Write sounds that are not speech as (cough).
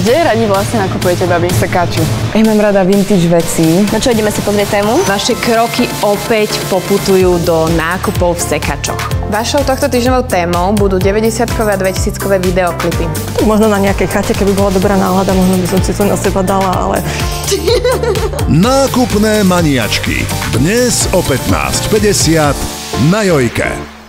Kde radi vlastne nakupujete, babi? Sekáči. Ja mám rada vintage veci. Na čo ideme si pozrieť tému? Vaše kroky opäť poputujú do nákupov v sekačoch. Vašou tohto týždňovou témou budú 90-kové a 2000-kové videoklipy. Možno na nejakej chate, keby bola dobrá nálada, možno by som si to na seba dala, ale... (laughs) Nákupné maniačky. Dnes o 15.50 na Jojke.